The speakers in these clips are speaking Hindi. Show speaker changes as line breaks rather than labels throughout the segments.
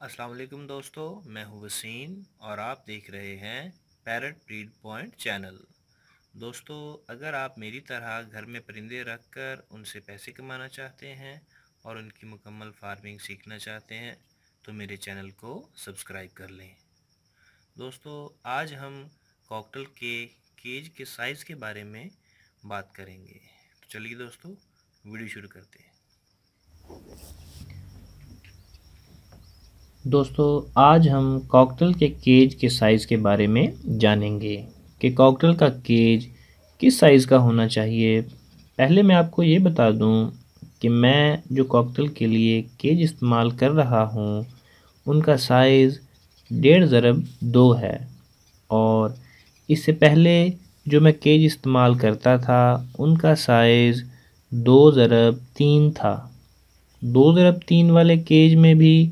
अस्सलाम वालेकुम दोस्तों, मैं हूँ वसीम और आप देख रहे हैं पैरट ब्रीड पॉइंट चैनल दोस्तों, अगर आप मेरी तरह घर में परिंदे रख कर उनसे पैसे कमाना चाहते हैं और उनकी मुकम्मल फ़ार्मिंग सीखना चाहते हैं तो मेरे चैनल को सब्सक्राइब कर लें। दोस्तों, आज हम कॉकटल के केज के साइज़ के बारे में बात करेंगे। तो चलिए दोस्तों, वीडियो शुरू करते हैं।
दोस्तों, आज हम कॉकटल के केज के साइज़ के बारे में जानेंगे कि कॉकटल का केज किस साइज़ का होना चाहिए। पहले मैं आपको ये बता दूँ कि मैं जो कॉकटल के लिए केज इस्तेमाल कर रहा हूँ, उनका साइज़ डेढ़ ज़रब दो है। और इससे पहले जो मैं केज इस्तेमाल करता था, उनका साइज़ दो ज़रब तीन था। दो ज़रब तीन वाले केज में भी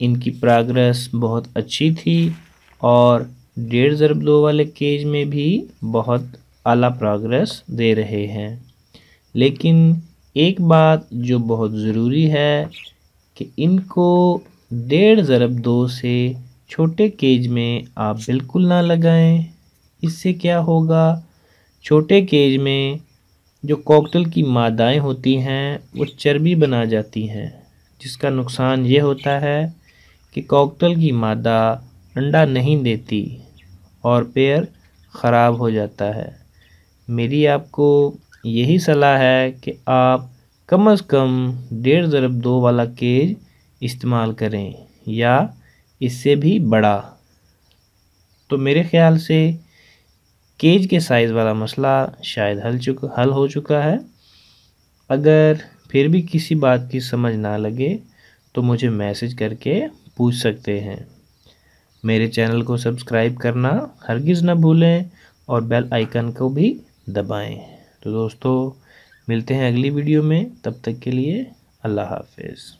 इनकी प्रोग्रेस बहुत अच्छी थी और डेढ़ ज़रब दो वाले केज में भी बहुत आला प्रोग्रेस दे रहे हैं। लेकिन एक बात जो बहुत ज़रूरी है कि इनको डेढ़ ज़रब दो से छोटे केज में आप बिल्कुल ना लगाएँ। इससे क्या होगा? छोटे केज में जो कॉकटल की मादाएँ होती हैं, वो चर्बी बना जाती हैं, जिसका नुकसान ये होता है कि कॉकटल की मादा अंडा नहीं देती और पेयर ख़राब हो जाता है। मेरी आपको यही सलाह है कि आप कम अज़ कम डेढ़ ज़रब दो वाला केज इस्तेमाल करें या इससे भी बड़ा। तो मेरे ख़्याल से केज के साइज़ वाला मसला शायद हल चुका, हल हो चुका है। अगर फिर भी किसी बात की समझ ना लगे तो मुझे मैसेज करके पूछ सकते हैं। मेरे चैनल को सब्सक्राइब करना हरगिज़ ना भूलें और बेल आइकन को भी दबाएँ। तो दोस्तों, मिलते हैं अगली वीडियो में। तब तक के लिए अल्लाह हाफिज़।